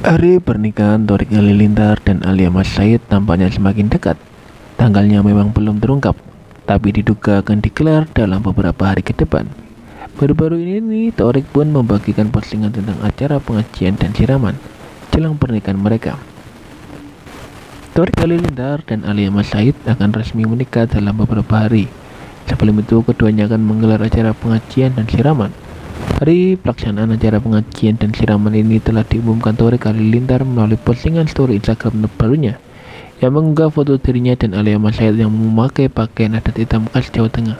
Hari pernikahan Torik Halilintar dan Alia Mas Said tampaknya semakin dekat. Tanggalnya memang belum terungkap, tapi diduga akan digelar dalam beberapa hari ke depan. Baru-baru ini Torik pun membagikan postingan tentang acara pengajian dan siraman jelang pernikahan mereka. Torik Halilintar dan Alia Mas Said akan resmi menikah dalam beberapa hari. Sebelum itu, keduanya akan menggelar acara pengajian dan siraman Hari pelaksanaan acara pengajian dan siraman ini telah diumumkan Torik Halilintar melalui postingan story Instagram terbarunya yang mengunggah foto dirinya dan Alia Masyid yang memakai pakaian adat hitam khas Jawa Tengah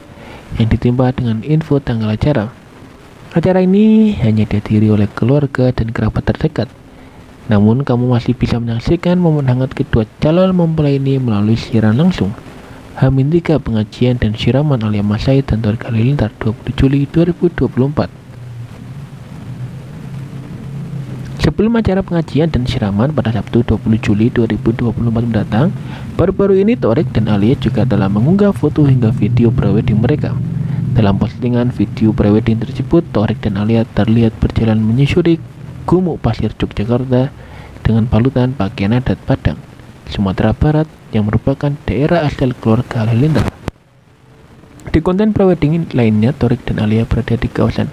yang ditimpa dengan info tanggal acara. Acara ini hanya dihadiri oleh keluarga dan kerabat terdekat. Namun kamu masih bisa menyaksikan momen hangat kedua calon mempelai ini melalui siaran langsung. Hamin 3 pengajian dan siraman Alia Masyid dan Torik Halilintar 20 Juli 2024. Sebelum acara pengajian dan siraman pada Sabtu 20 Juli 2024 mendatang, baru-baru ini Torik dan Alia juga telah mengunggah foto hingga video prewedding mereka. Dalam postingan video prewedding tersebut, Torik dan Alia terlihat berjalan menyusuri Gumuk Pasir Yogyakarta dengan palutan pakaian adat Padang, Sumatera Barat yang merupakan daerah asal keluarga Halilintar. Di konten prewedding lainnya, Torik dan Alia berada di kawasan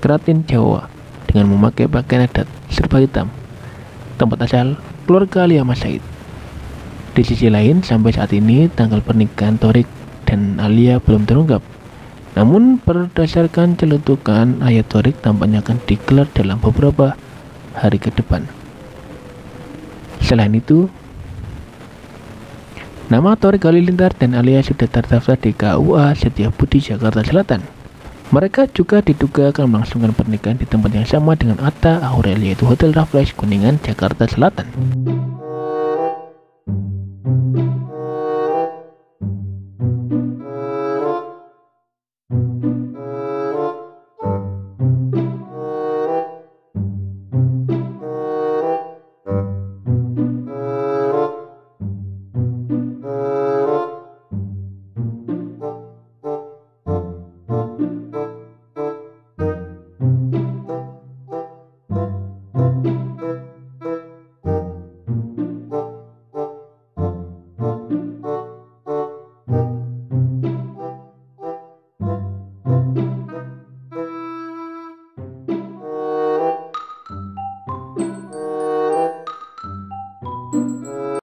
Keratin Jawa dengan memakai pakaian adat serba hitam, tempat asal keluarga Alia Mas Said. Di sisi lain, sampai saat ini tanggal pernikahan Torik dan Alia belum terungkap. Namun berdasarkan celetukan ayat Torik tampaknya akan digelar dalam beberapa hari ke depan. Selain itu, nama Torik Halilintar dan Alia sudah terdaftar di KUA Setiabudi Jakarta Selatan. Mereka juga diduga akan melangsungkan pernikahan di tempat yang sama dengan Atta Aurelia yaitu Hotel Raffles Kuningan, Jakarta Selatan.